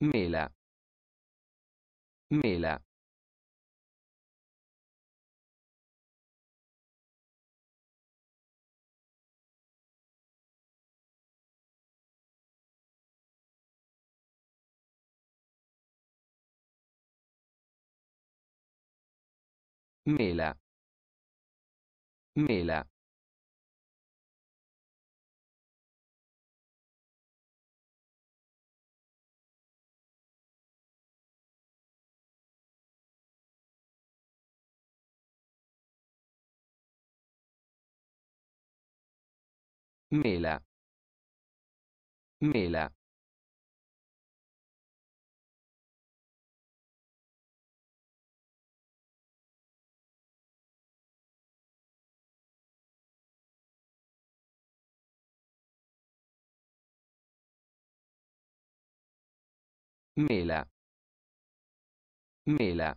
mela. Mela. Mela. Mela mela. Mela. Mela. Mela